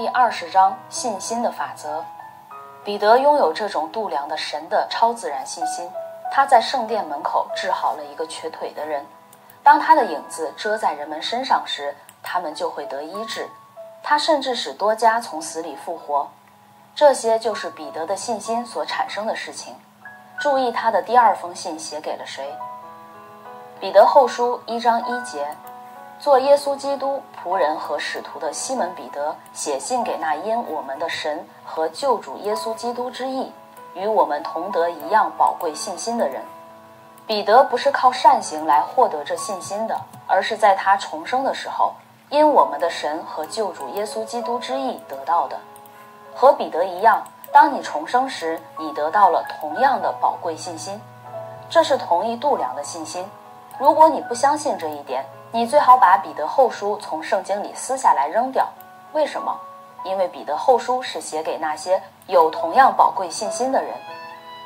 第二十章信心的法则。彼得拥有这种度量的神的超自然信心。他在圣殿门口治好了一个瘸腿的人。当他的影子遮在人们身上时，他们就会得医治。他甚至使多家从死里复活。这些就是彼得的信心所产生的事情。注意他的第二封信写给了谁？彼得后书一章一节。做耶稣基督仆人和使徒的西门彼得写信给那因我们的神和救主耶稣基督之意与我们同得一样宝贵信心的人。彼得不是靠善行来获得这信心的，而是在他重生的时候，因我们的神和救主耶稣基督之意得到的。和彼得一样，当你重生时，你得到了同样的宝贵信心，这是同一度量的信心。如果你不相信这一点，你最好把彼得后书从圣经里撕下来扔掉。为什么？因为彼得后书是写给那些有同样宝贵信心的人。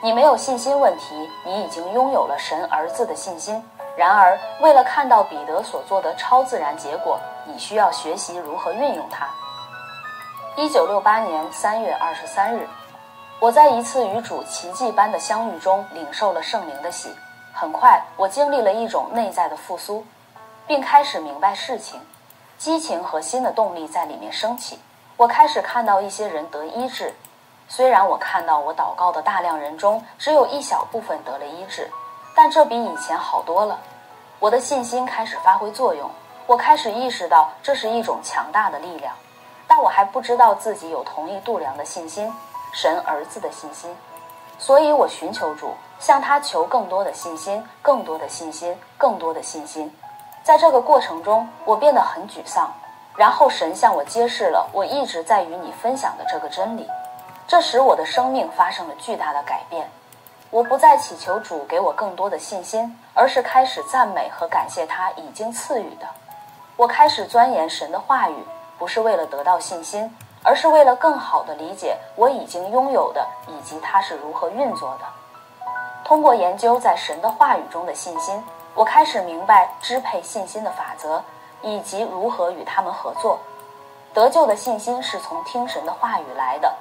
你没有信心问题，你已经拥有了神儿子的信心。然而，为了看到彼得所做的超自然结果，你需要学习如何运用它。一九六八年三月二十三日，我在一次与主奇迹般的相遇中领受了圣灵的喜。很快，我经历了一种内在的复苏。并开始明白事情，激情和新的动力在里面升起。我开始看到一些人得医治，虽然我看到我祷告的大量人中只有一小部分得了医治，但这比以前好多了。我的信心开始发挥作用，我开始意识到这是一种强大的力量，但我还不知道自己有同一度量的信心，神儿子的信心。所以我寻求主，向他求更多的信心，更多的信心，更多的信心。在这个过程中，我变得很沮丧。然后神向我揭示了我一直在与你分享的这个真理，这使我的生命发生了巨大的改变。我不再祈求主给我更多的信心，而是开始赞美和感谢他已经赐予的。我开始钻研神的话语，不是为了得到信心，而是为了更好地理解我已经拥有的以及它是如何运作的。通过研究在神的话语中的信心。我开始明白支配信心的法则，以及如何与他们合作。得救的信心是从听神的话语来的。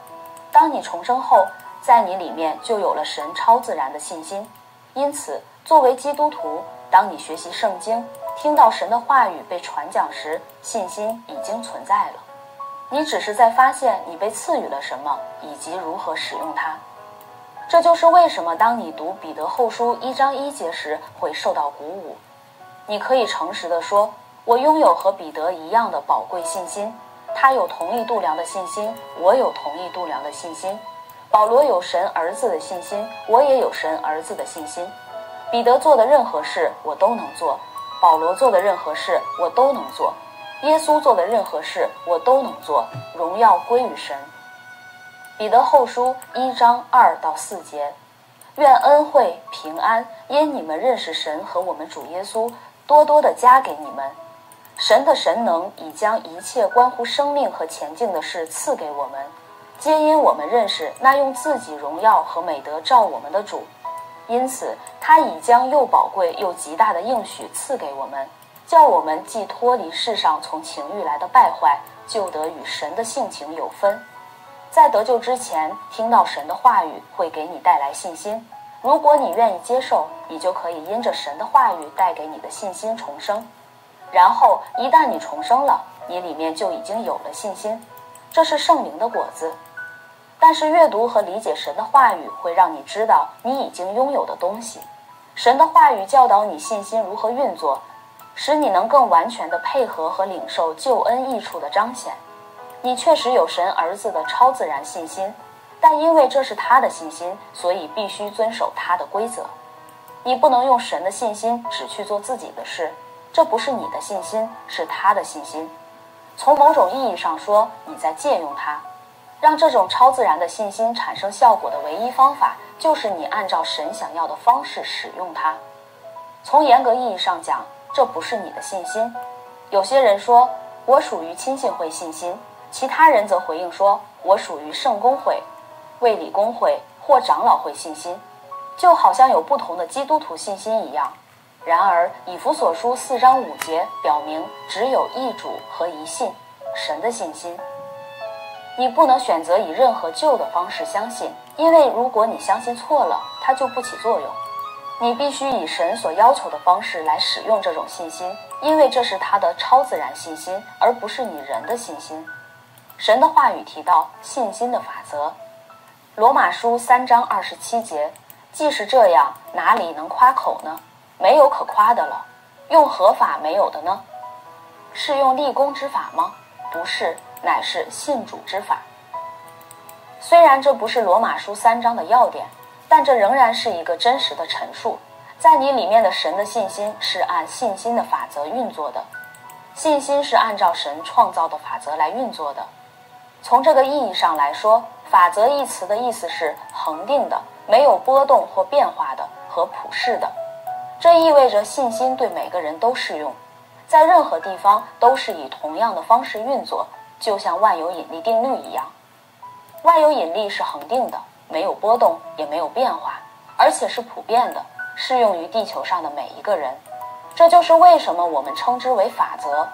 当你重生后，在你里面就有了神超自然的信心。因此，作为基督徒，当你学习圣经，听到神的话语被传讲时，信心已经存在了。你只是在发现你被赐予了什么，以及如何使用它。这就是为什么当你读彼得后书一章一节时会受到鼓舞。你可以诚实地说：“我拥有和彼得一样的宝贵信心，他有同一度量的信心，我有同一度量的信心。保罗有神儿子的信心，我也有神儿子的信心。彼得做的任何事我都能做，保罗做的任何事我都能做，耶稣做的任何事我都能做。荣耀归于神。”彼得后书一章二到四节，愿恩惠平安因你们认识神和我们主耶稣，多多的加给你们。神的神能已将一切关乎生命和前进的事赐给我们，皆因我们认识那用自己荣耀和美德照我们的主。因此，他已将又宝贵又极大的应许赐给我们，叫我们既脱离世上从情欲来的败坏，就得与神的性情有分。在得救之前，听到神的话语会给你带来信心。如果你愿意接受，你就可以因着神的话语带给你的信心重生。然后，一旦你重生了，你里面就已经有了信心，这是圣灵的果子。但是，阅读和理解神的话语会让你知道你已经拥有的东西。神的话语教导你信心如何运作，使你能更完全的配合和领受救恩益处的彰显。你确实有神儿子的超自然信心，但因为这是他的信心，所以必须遵守他的规则。你不能用神的信心只去做自己的事，这不是你的信心，是他的信心。从某种意义上说，你在借用他。让这种超自然的信心产生效果的唯一方法，就是你按照神想要的方式使用它。从严格意义上讲，这不是你的信心。有些人说我属于亲信会信心。其他人则回应说：“我属于圣公会、卫理公会或长老会信心，就好像有不同的基督徒信心一样。然而，以弗所书四章五节表明，只有一主和一信，神的信心。你不能选择以任何旧的方式相信，因为如果你相信错了，它就不起作用。你必须以神所要求的方式来使用这种信心，因为这是他的超自然信心，而不是你人的信心。神的话语提到信心的法则，罗马书三章二十七节。既是这样，哪里能夸口呢？没有可夸的了。用合法没有的呢？是用立功之法吗？不是，乃是信主之法。虽然这不是罗马书三章的要点，但这仍然是一个真实的陈述。在你里面的神的信心是按信心的法则运作的，信心是按照神创造的法则来运作的。从这个意义上来说，“法则”一词的意思是恒定的、没有波动或变化的和普世的。这意味着信心对每个人都适用，在任何地方都是以同样的方式运作，就像万有引力定律一样。万有引力是恒定的，没有波动，也没有变化，而且是普遍的，适用于地球上的每一个人。这就是为什么我们称之为法则。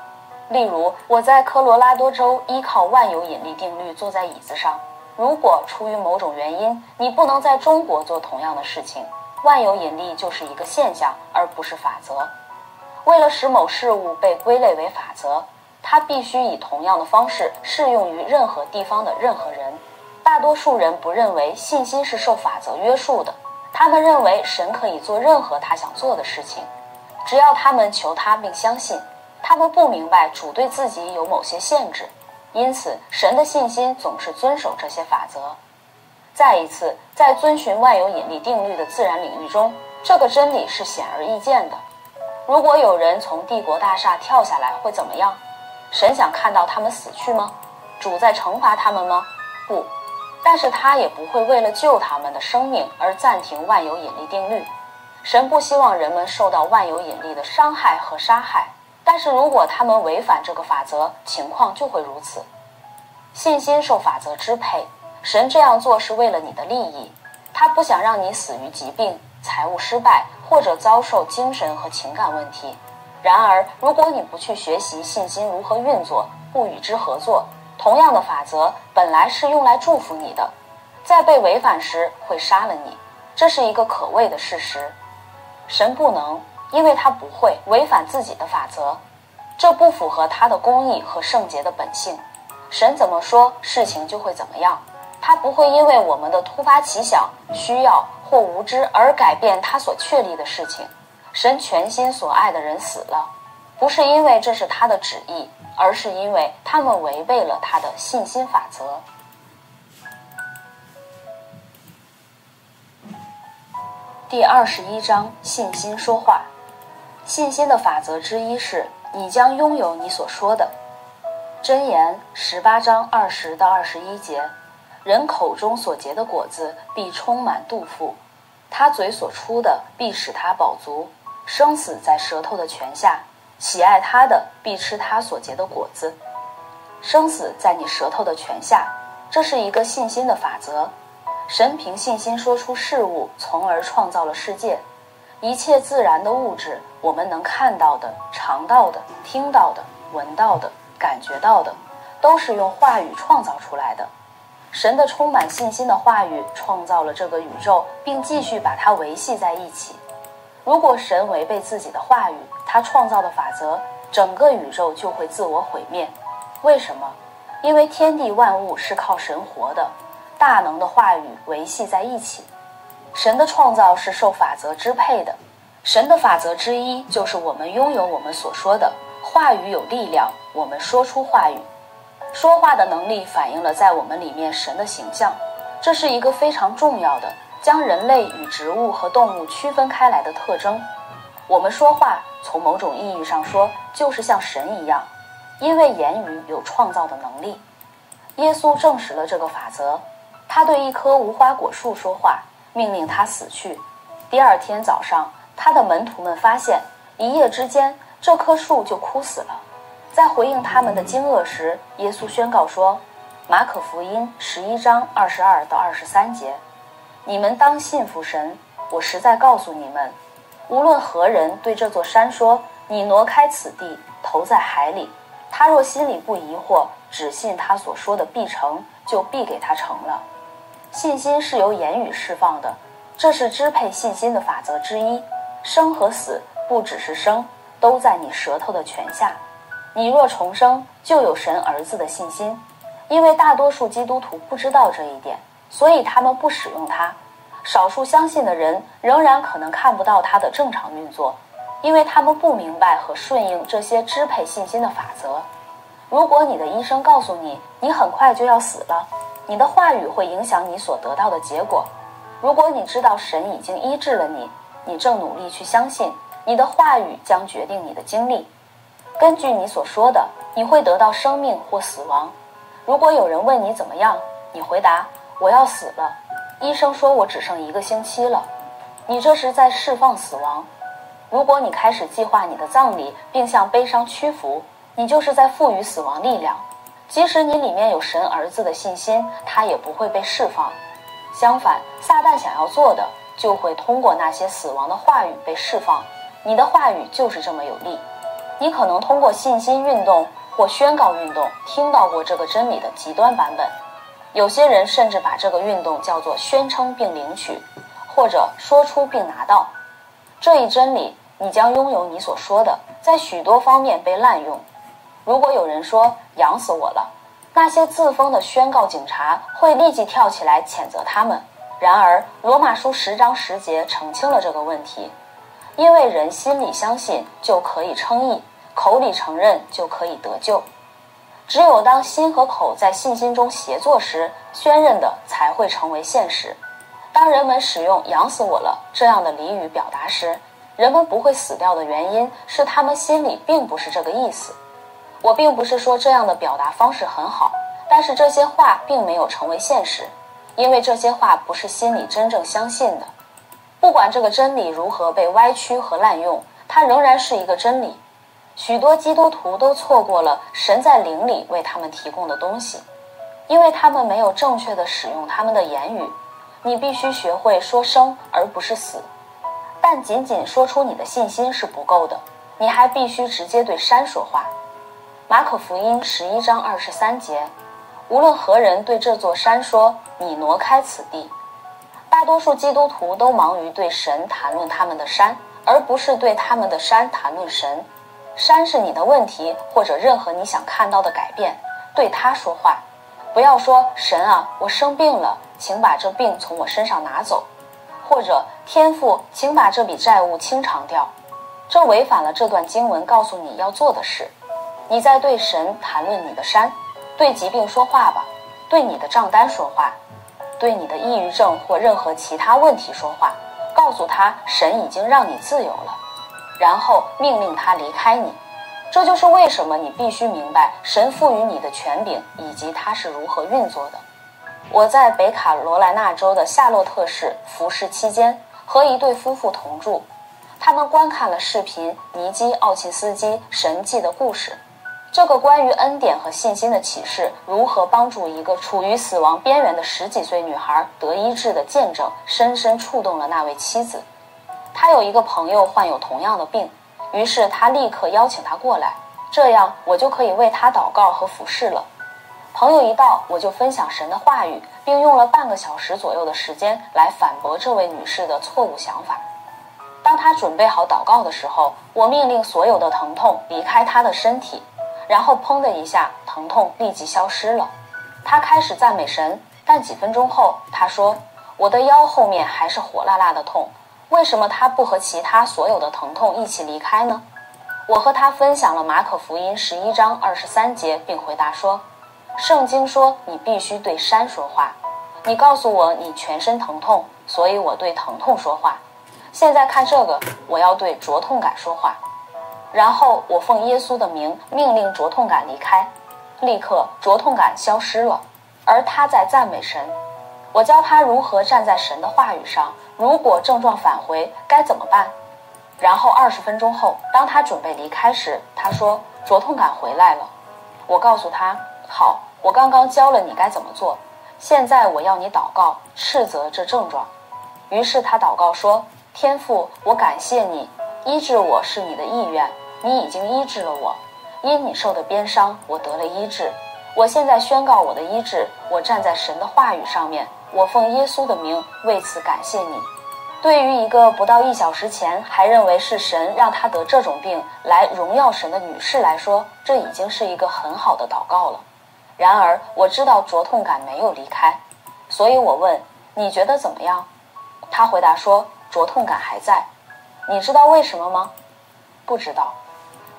例如，我在科罗拉多州依靠万有引力定律坐在椅子上。如果出于某种原因，你不能在中国做同样的事情。万有引力就是一个现象，而不是法则。为了使某事物被归类为法则，它必须以同样的方式适用于任何地方的任何人。大多数人不认为信心是受法则约束的，他们认为神可以做任何他想做的事情，只要他们求他并相信。他们不明白主对自己有某些限制，因此神的信心总是遵守这些法则。再一次，在遵循万有引力定律的自然领域中，这个真理是显而易见的。如果有人从帝国大厦跳下来，会怎么样？神想看到他们死去吗？主在惩罚他们吗？不，但是他也不会为了救他们的生命而暂停万有引力定律。神不希望人们受到万有引力的伤害和杀害，但是如果他们违反这个法则，情况就会如此。信心受法则支配。神这样做是为了你的利益，他不想让你死于疾病、财务失败或者遭受精神和情感问题。然而，如果你不去学习信心如何运作，不与之合作，同样的法则本来是用来祝福你的，在被违反时会杀了你。这是一个可畏的事实。神不能，因为他不会违反自己的法则，这不符合他的公义和圣洁的本性。神怎么说，事情就会怎么样。他不会因为我们的突发奇想、需要或无知而改变他所确立的事情。神全心所爱的人死了，不是因为这是他的旨意，而是因为他们违背了他的信心法则。第二十一章：信心说话。信心的法则之一是你将拥有你所说的。箴言十八章二十到二十一节。人口中所结的果子必充满肚腹，他嘴所出的必使他饱足。生死在舌头的泉下，喜爱他的必吃他所结的果子。生死在你舌头的泉下，这是一个信心的法则。神凭信心说出事物，从而创造了世界。一切自然的物质，我们能看到的、尝到的、听到的、闻到的、感觉到的，都是用话语创造出来的。神的充满信心的话语创造了这个宇宙，并继续把它维系在一起。如果神违背自己的话语，他创造的法则，整个宇宙就会自我毁灭。为什么？因为天地万物是靠神活的，大能的话语维系在一起。神的创造是受法则支配的。神的法则之一就是我们拥有我们所说的话语有力量，我们说出话语。说话的能力反映了在我们里面神的形象，这是一个非常重要的将人类与植物和动物区分开来的特征。我们说话，从某种意义上说，就是像神一样，因为言语有创造的能力。耶稣证实了这个法则，他对一棵无花果树说话，命令他死去。第二天早上，他的门徒们发现，一夜之间，这棵树就枯死了。在回应他们的惊愕时，耶稣宣告说：“马可福音十一章二十二到二十三节，你们当信服神。我实在告诉你们，无论何人对这座山说：‘你挪开此地，投在海里’，他若心里不疑惑，只信他所说的必成，就必给他成了。信心是由言语释放的，这是支配信心的法则之一。生和死不只是生，都在你舌头的权下。你若重生，就有神儿子的信心。因为大多数基督徒不知道这一点，所以他们不使用它。少数相信的人仍然可能看不到它的正常运作，因为他们不明白和顺应这些支配信心的法则。如果你的医生告诉你你很快就要死了，你的话语会影响你所得到的结果。如果你知道神已经医治了你，你正努力去相信，你的话语将决定你的经历。根据你所说的，你会得到生命或死亡。如果有人问你怎么样，你回答：“我要死了。”医生说：“我只剩一个星期了。”你这是在释放死亡。如果你开始计划你的葬礼，并向悲伤屈服，你就是在赋予死亡力量。即使你里面有神儿子的信心，它也不会被释放。相反，撒旦想要做的，就会通过那些死亡的话语被释放。你的话语就是这么有力。你可能通过信心运动。或宣告运动，听到过这个真理的极端版本。有些人甚至把这个运动叫做宣称并领取，或者说出并拿到这一真理。你将拥有你所说的，在许多方面被滥用。如果有人说“养死我了”，那些自封的宣告警察会立即跳起来谴责他们。然而，罗马书十章十节澄清了这个问题：因为人心里相信，就可以称义。口里承认就可以得救，只有当心和口在信心中协作时，宣认的才会成为现实。当人们使用“养死我了”这样的俚语表达时，人们不会死掉的原因是他们心里并不是这个意思。我并不是说这样的表达方式很好，但是这些话并没有成为现实，因为这些话不是心里真正相信的。不管这个真理如何被歪曲和滥用，它仍然是一个真理。许多基督徒都错过了神在灵里为他们提供的东西，因为他们没有正确的使用他们的言语。你必须学会说生而不是死，但仅仅说出你的信心是不够的，你还必须直接对山说话。马可福音十一章二十三节，无论何人对这座山说：“你挪开此地。”大多数基督徒都忙于对神谈论他们的山，而不是对他们的山谈论神。山是你的问题，或者任何你想看到的改变，对他说话，不要说神啊，我生病了，请把这病从我身上拿走，或者天父，请把这笔债务清偿掉，这违反了这段经文告诉你要做的事。你在对神谈论你的山，对疾病说话吧，对你的账单说话，对你的抑郁症或任何其他问题说话，告诉他神已经让你自由了。然后命令他离开你，这就是为什么你必须明白神赋予你的权柄以及它是如何运作的。我在北卡罗来纳州的夏洛特市服侍期间，和一对夫妇同住，他们观看了视频《尼基奥奇斯基神迹的故事》，这个关于恩典和信心的启示如何帮助一个处于死亡边缘的十几岁女孩得医治的见证，深深触动了那位妻子。他有一个朋友患有同样的病，于是他立刻邀请他过来，这样我就可以为他祷告和服侍了。朋友一到，我就分享神的话语，并用了半个小时左右的时间来反驳这位女士的错误想法。当他准备好祷告的时候，我命令所有的疼痛离开他的身体，然后砰的一下，疼痛立即消失了。他开始赞美神，但几分钟后，他说：“我的腰后面还是火辣辣的痛。”为什么他不和其他所有的疼痛一起离开呢？我和他分享了马可福音十一章二十三节，并回答说：“圣经说你必须对山说话。你告诉我你全身疼痛，所以我对疼痛说话。现在看这个，我要对灼痛感说话。然后我奉耶稣的名命令灼痛感离开，立刻灼痛感消失了，而他在赞美神。我教他如何站在神的话语上。”如果症状返回该怎么办？然后二十分钟后，当他准备离开时，他说灼痛感回来了。我告诉他：“好，我刚刚教了你该怎么做。现在我要你祷告，斥责这症状。”于是他祷告说：“天父，我感谢你，医治我是你的意愿，你已经医治了我，因你受的鞭伤，我得了医治。我现在宣告我的医治，我站在神的话语上面，我奉耶稣的名为此感谢你。对于一个不到一小时前还认为是神让他得这种病来荣耀神的女士来说，这已经是一个很好的祷告了。然而我知道灼痛感没有离开，所以我问你觉得怎么样？她回答说灼痛感还在。你知道为什么吗？不知道。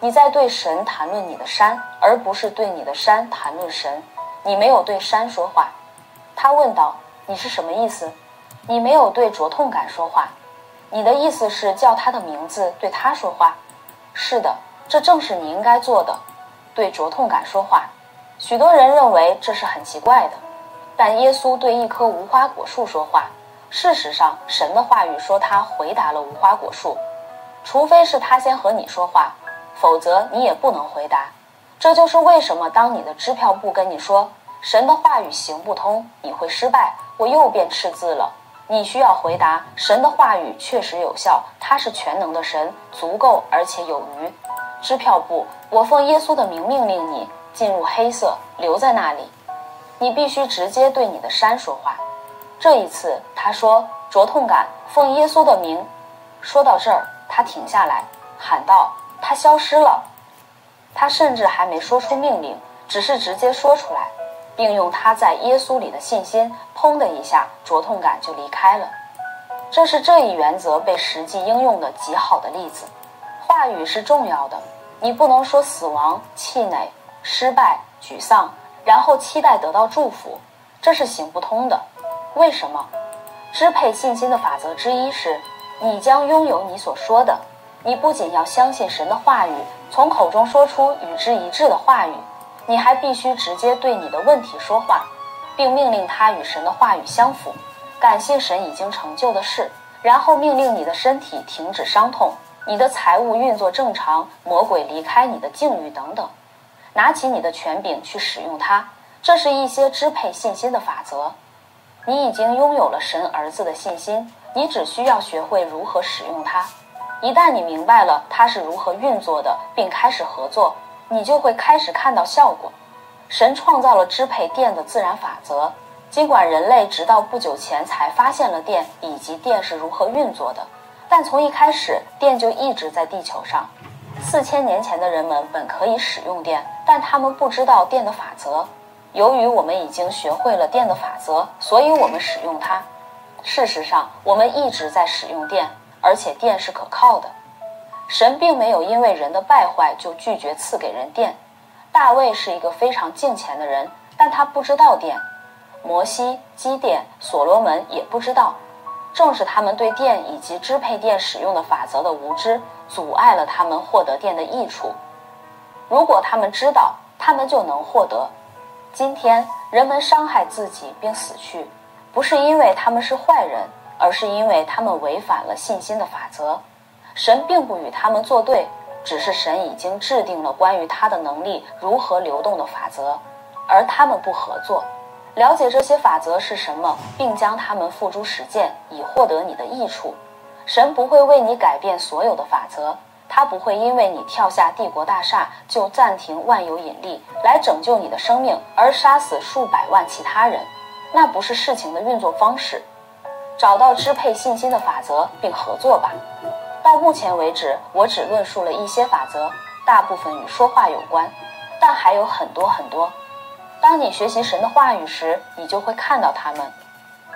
你在对神谈论你的山，而不是对你的山谈论神。你没有对山说话。他问道：“你是什么意思？”你没有对灼痛感说话。你的意思是叫他的名字对他说话？是的，这正是你应该做的，对灼痛感说话。许多人认为这是很奇怪的，但耶稣对一棵无花果树说话。事实上，神的话语说他回答了无花果树，除非是他先和你说话。否则你也不能回答，这就是为什么当你的支票部跟你说神的话语行不通，你会失败。我又变赤字了。你需要回答神的话语确实有效，他是全能的神，足够而且有余。支票部，我奉耶稣的名命令你进入黑色，留在那里。你必须直接对你的山说话。这一次他说灼痛感，奉耶稣的名。说到这儿，他停下来喊道。他消失了，他甚至还没说出命令，只是直接说出来，并用他在耶稣里的信心，砰的一下，灼痛感就离开了。这是这一原则被实际应用的极好的例子。话语是重要的，你不能说死亡、气馁、失败、沮丧，然后期待得到祝福，这是行不通的。为什么？支配信心的法则之一是，你将拥有你所说的。你不仅要相信神的话语，从口中说出与之一致的话语，你还必须直接对你的问题说话，并命令它与神的话语相符。感谢神已经成就的事，然后命令你的身体停止伤痛，你的财务运作正常，魔鬼离开你的境遇等等。拿起你的权柄去使用它，这是一些支配信心的法则。你已经拥有了神儿子的信心，你只需要学会如何使用它。一旦你明白了它是如何运作的，并开始合作，你就会开始看到效果。神创造了支配电的自然法则，尽管人类直到不久前才发现了电以及电是如何运作的，但从一开始电就一直在地球上。四千年前的人们本可以使用电，但他们不知道电的法则。由于我们已经学会了电的法则，所以我们使用它。事实上，我们一直在使用电。而且电是可靠的，神并没有因为人的败坏就拒绝赐给人电。大卫是一个非常敬虔的人，但他不知道电。摩西、基甸、所罗门也不知道。正是他们对电以及支配电使用的法则的无知，阻碍了他们获得电的益处。如果他们知道，他们就能获得。今天人们伤害自己并死去，不是因为他们是坏人。而是因为他们违反了信心的法则，神并不与他们作对，只是神已经制定了关于他的能力如何流动的法则，而他们不合作。了解这些法则是什么，并将它们付诸实践，以获得你的益处。神不会为你改变所有的法则，他不会因为你跳下帝国大厦就暂停万有引力来拯救你的生命，而杀死数百万其他人。那不是事情的运作方式。找到支配信心的法则并合作吧。到目前为止，我只论述了一些法则，大部分与说话有关，但还有很多很多。当你学习神的话语时，你就会看到它们。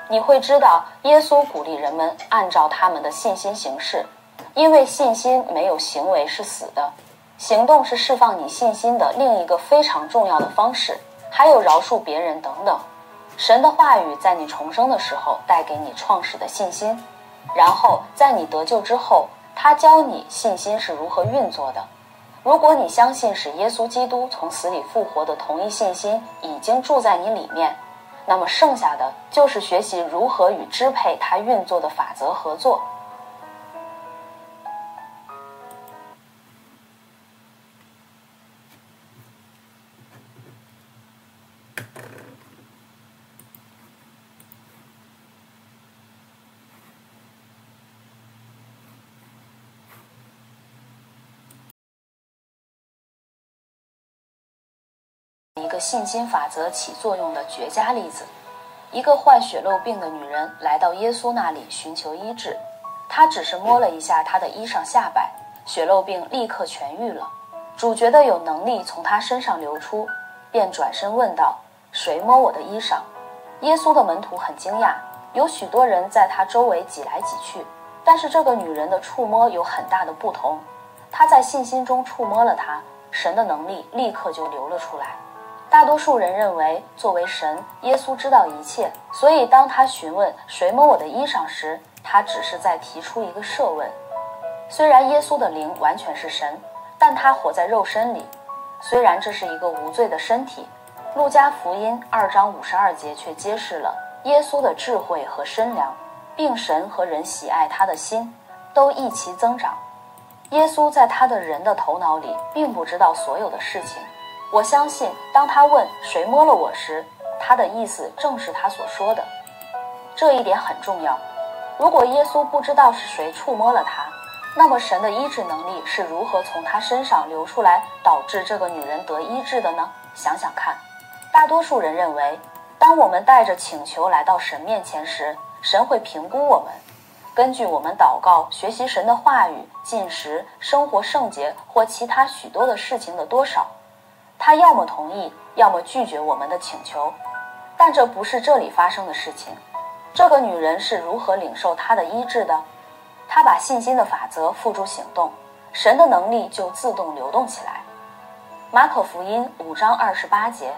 你会知道，耶稣鼓励人们按照他们的信心行事，因为信心没有行为是死的，行动是释放你信心的另一个非常重要的方式，还有饶恕别人等等。神的话语在你重生的时候带给你创始的信心，然后在你得救之后，他教你信心是如何运作的。如果你相信使耶稣基督从死里复活的同一信心已经住在你里面，那么剩下的就是学习如何与支配他运作的法则合作。一个信心法则起作用的绝佳例子。一个患血漏病的女人来到耶稣那里寻求医治，她只是摸了一下他的衣裳下摆，血漏病立刻痊愈了。主觉得有能力从她身上流出，便转身问道：“谁摸我的衣裳？”耶稣的门徒很惊讶，有许多人在他周围挤来挤去，但是这个女人的触摸有很大的不同。她在信心中触摸了他，神的能力立刻就流了出来。大多数人认为，作为神，耶稣知道一切，所以当他询问谁摸我的衣裳时，他只是在提出一个设问。虽然耶稣的灵完全是神，但他活在肉身里。虽然这是一个无罪的身体，路加福音二章五十二节却揭示了耶稣的智慧和身量，并神和人喜爱他的心都一齐增长。耶稣在他的人的头脑里并不知道所有的事情。我相信，当他问谁摸了我时，他的意思正是他所说的。这一点很重要。如果耶稣不知道是谁触摸了他，那么神的医治能力是如何从他身上流出来，导致这个女人得医治的呢？想想看，大多数人认为，当我们带着请求来到神面前时，神会评估我们，根据我们祷告、学习神的话语、进食、生活圣洁或其他许多的事情的多少。他要么同意，要么拒绝我们的请求，但这不是这里发生的事情。这个女人是如何领受他的医治的？她把信心的法则付诸行动，神的能力就自动流动起来。马可福音五章二十八节，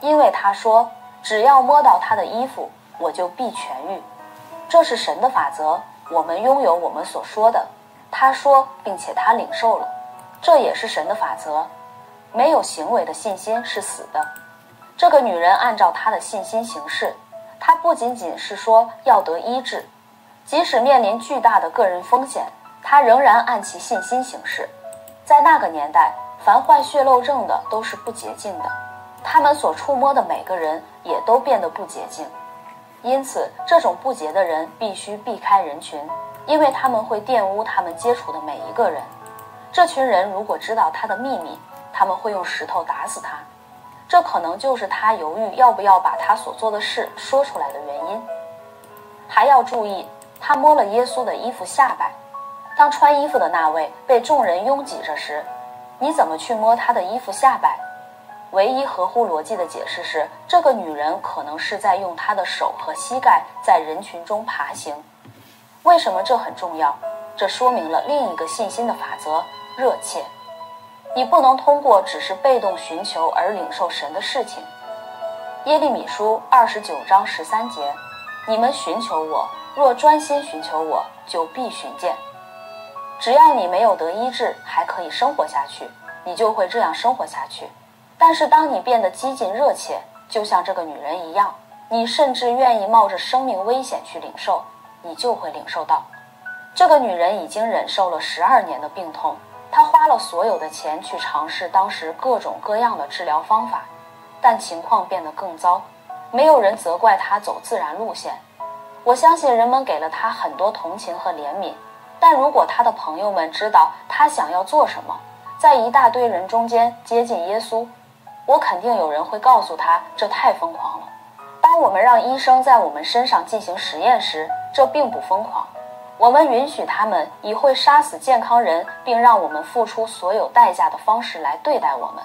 因为他说：“只要摸到他的衣服，我就必痊愈。”这是神的法则。我们拥有我们所说的。他说，并且他领受了，这也是神的法则。没有行为的信心是死的。这个女人按照她的信心行事，她不仅仅是说要得医治，即使面临巨大的个人风险，她仍然按其信心行事。在那个年代，凡患血漏症的都是不洁净的，他们所触摸的每个人也都变得不洁净。因此，这种不洁的人必须避开人群，因为他们会玷污他们接触的每一个人。这群人如果知道他的秘密，他们会用石头打死他，这可能就是他犹豫要不要把他所做的事说出来的原因。还要注意，他摸了耶稣的衣服下摆。当穿衣服的那位被众人拥挤着时，你怎么去摸他的衣服下摆？唯一合乎逻辑的解释是，这个女人可能是在用她的手和膝盖在人群中爬行。为什么这很重要？这说明了另一个信心的法则：热切。你不能通过只是被动寻求而领受神的事情。耶利米书二十九章十三节：你们寻求我，若专心寻求我，就必寻见。只要你没有得医治，还可以生活下去，你就会这样生活下去。但是当你变得激进热切，就像这个女人一样，你甚至愿意冒着生命危险去领受，你就会领受到。这个女人已经忍受了十二年的病痛。他花了所有的钱去尝试当时各种各样的治疗方法，但情况变得更糟。没有人责怪他走自然路线。我相信人们给了他很多同情和怜悯，但如果他的朋友们知道他想要做什么，在一大堆人中间接近耶稣，我肯定有人会告诉他这太疯狂了。当我们让医生在我们身上进行实验时，这并不疯狂。我们允许他们以会杀死健康人，并让我们付出所有代价的方式来对待我们。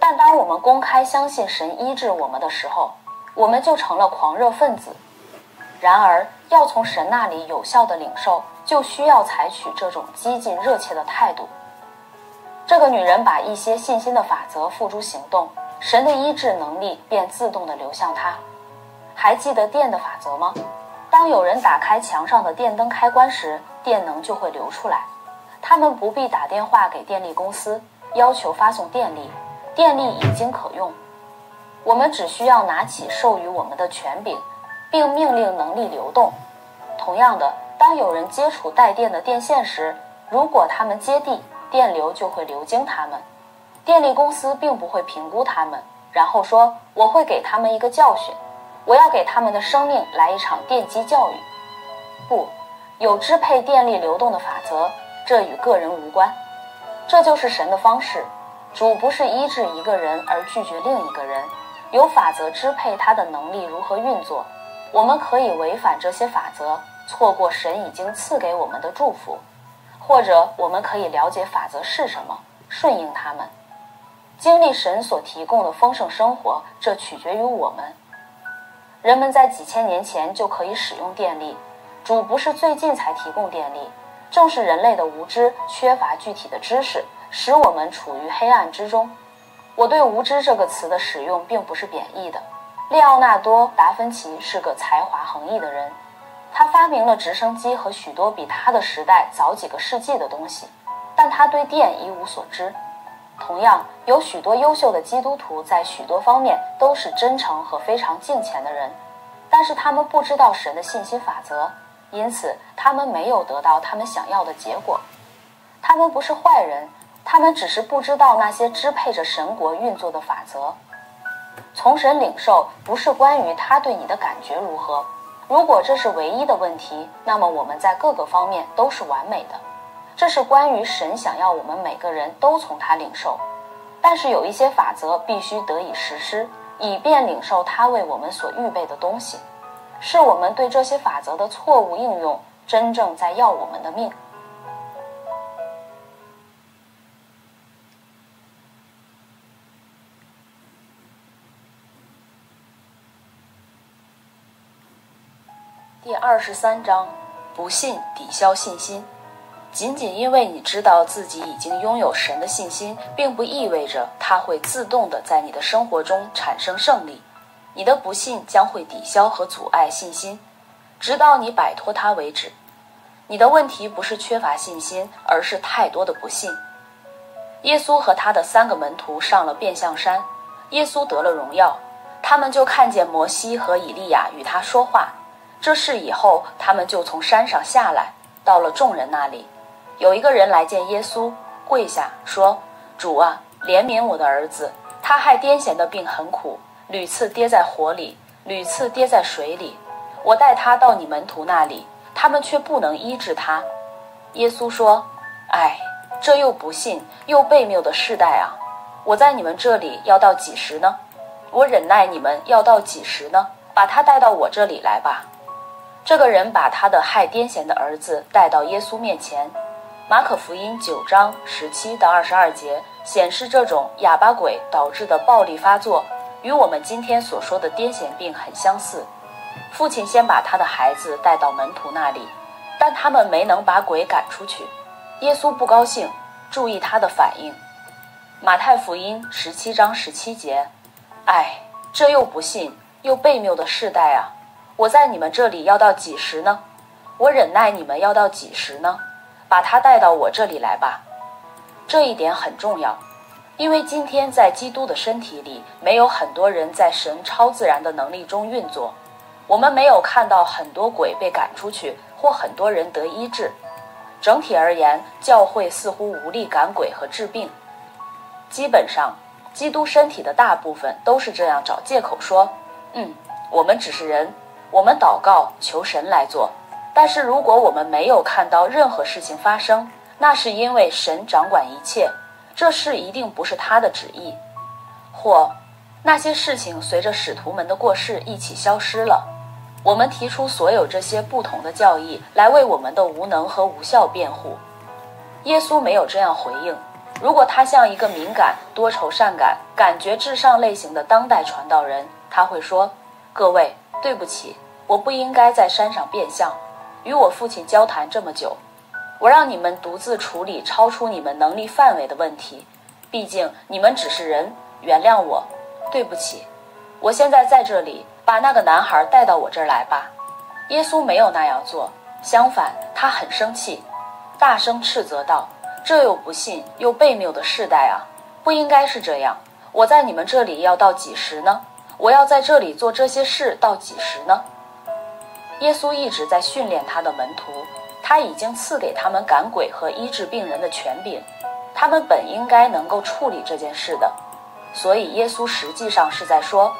但当我们公开相信神医治我们的时候，我们就成了狂热分子。然而，要从神那里有效的领受，就需要采取这种激进热切的态度。这个女人把一些信心的法则付诸行动，神的医治能力便自动的流向她。还记得电的法则吗？当有人打开墙上的电灯开关时，电能就会流出来。他们不必打电话给电力公司要求发送电力，电力已经可用。我们只需要拿起授予我们的权柄，并命令能力流动。同样的，当有人接触带电的电线时，如果他们接地，电流就会流经他们。电力公司并不会评估他们，然后说我会给他们一个教训。我要给他们的生命来一场电击教育。不，有支配电力流动的法则，这与个人无关。这就是神的方式。主不是医治一个人而拒绝另一个人，有法则支配他的能力如何运作。我们可以违反这些法则，错过神已经赐给我们的祝福，或者我们可以了解法则是什么，顺应他们，经历神所提供的丰盛生活。这取决于我们。人们在几千年前就可以使用电力，主不是最近才提供电力。正是人类的无知、缺乏具体的知识，使我们处于黑暗之中。我对“无知”这个词的使用并不是贬义的。列奥纳多·达芬奇是个才华横溢的人，他发明了直升机和许多比他的时代早几个世纪的东西，但他对电一无所知。同样，有许多优秀的基督徒在许多方面都是真诚和非常敬虔的人，但是他们不知道神的信心法则。因此，他们没有得到他们想要的结果。他们不是坏人，他们只是不知道那些支配着神国运作的法则。从神领受不是关于他对你的感觉如何。如果这是唯一的问题，那么我们在各个方面都是完美的。这是关于神想要我们每个人都从他领受。但是有一些法则必须得以实施，以便领受他为我们所预备的东西。是我们对这些法则的错误应用，真正在要我们的命。第二十三章：不信抵消信心。仅仅因为你知道自己已经拥有神的信心，并不意味着它会自动的在你的生活中产生胜利。你的不信将会抵消和阻碍信心，直到你摆脱它为止。你的问题不是缺乏信心，而是太多的不信。耶稣和他的三个门徒上了变相山，耶稣得了荣耀，他们就看见摩西和以利亚与他说话。这事以后，他们就从山上下来，到了众人那里。有一个人来见耶稣，跪下说：“主啊，怜悯我的儿子，他害癫痫的病很苦。”屡次跌在火里，屡次跌在水里。我带他到你门徒那里，他们却不能医治他。耶稣说：“哎，这又不信又悖谬的世代啊！我在你们这里要到几时呢？我忍耐你们要到几时呢？把他带到我这里来吧。”这个人把他的害癫痫的儿子带到耶稣面前。马可福音九章十七到二十二节显示，这种哑巴鬼导致的暴力发作。与我们今天所说的癫痫病很相似。父亲先把他的孩子带到门徒那里，但他们没能把鬼赶出去。耶稣不高兴，注意他的反应。马太福音十七章十七节：“哎，这又不信又悖谬的世代啊！我在你们这里要到几时呢？我忍耐你们要到几时呢？把他带到我这里来吧。这一点很重要。”因为今天在基督的身体里，没有很多人在神超自然的能力中运作。我们没有看到很多鬼被赶出去，或很多人得医治。整体而言，教会似乎无力赶鬼和治病。基本上，基督身体的大部分都是这样找借口说：“嗯，我们只是人，我们祷告求神来做。”但是如果我们没有看到任何事情发生，那是因为神掌管一切。这事一定不是他的旨意，或那些事情随着使徒们的过世一起消失了。我们提出所有这些不同的教义来为我们的无能和无效辩护。耶稣没有这样回应。如果他像一个敏感、多愁善感、感觉至上类型的当代传道人，他会说：“各位，对不起，我不应该在山上变相，与我父亲交谈这么久。”我让你们独自处理超出你们能力范围的问题，毕竟你们只是人。原谅我，对不起。我现在在这里，把那个男孩带到我这儿来吧。耶稣没有那样做，相反，他很生气，大声斥责道：“这又不信又悖谬的世代啊！不应该是这样。我在你们这里要到几时呢？我要在这里做这些事到几时呢？”耶稣一直在训练他的门徒。他已经赐给他们赶鬼和医治病人的权柄，他们本应该能够处理这件事的。所以耶稣实际上是在说：“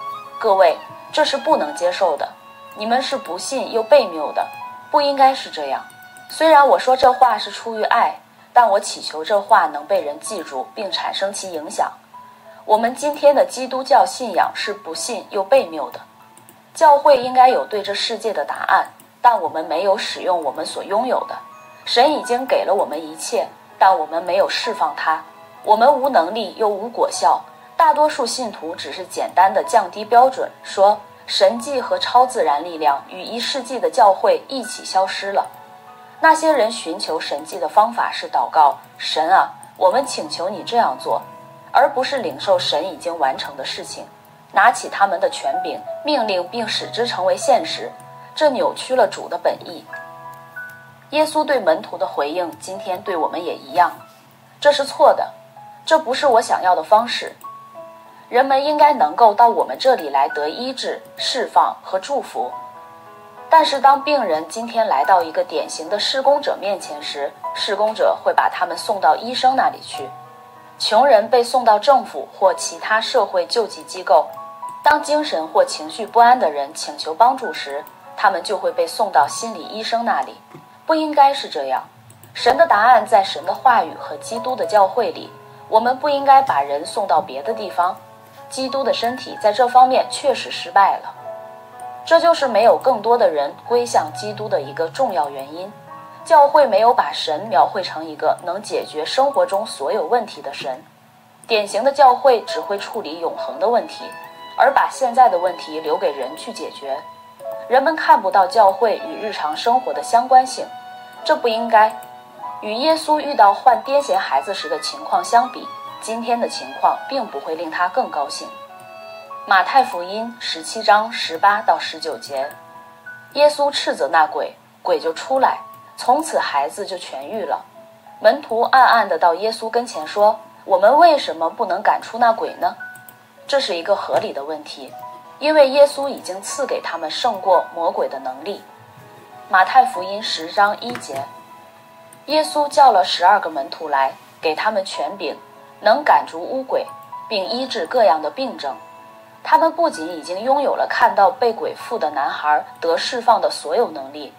各位，这是不能接受的。你们是不信又被谬的，不应该是这样。虽然我说这话是出于爱，但我祈求这话能被人记住并产生其影响。我们今天的基督教信仰是不信又被谬的。教会应该有对这世界的答案，但我们没有使用我们所拥有的。神已经给了我们一切，但我们没有释放它。我们无能力又无果效。大多数信徒只是简单的降低标准，说神迹和超自然力量与一世纪的教会一起消失了。那些人寻求神迹的方法是祷告：“神啊，我们请求你这样做。”而不是领受神已经完成的事情，拿起他们的权柄，命令并使之成为现实，这扭曲了主的本意。耶稣对门徒的回应，今天对我们也一样，这是错的，这不是我想要的方式。人们应该能够到我们这里来得医治、释放和祝福，但是当病人今天来到一个典型的施工者面前时，施工者会把他们送到医生那里去。穷人被送到政府或其他社会救济机构，当精神或情绪不安的人请求帮助时，他们就会被送到心理医生那里。不应该是这样。神的答案在神的话语和基督的教会里。我们不应该把人送到别的地方。基督的身体在这方面确实失败了。这就是没有更多的人归向基督的一个重要原因。教会没有把神描绘成一个能解决生活中所有问题的神，典型的教会只会处理永恒的问题，而把现在的问题留给人去解决。人们看不到教会与日常生活的相关性，这不应该。与耶稣遇到患癫痫孩子时的情况相比，今天的情况并不会令他更高兴。马太福音十七章十八到十九节，耶稣斥责那鬼，鬼就出来。从此，孩子就痊愈了。门徒暗暗地到耶稣跟前说：“我们为什么不能赶出那鬼呢？”这是一个合理的问题，因为耶稣已经赐给他们胜过魔鬼的能力。马太福音十章一节，耶稣叫了十二个门徒来，给他们权柄，能赶逐污鬼，并医治各样的病症。他们不仅已经拥有了看到被鬼附的男孩得释放的所有能力。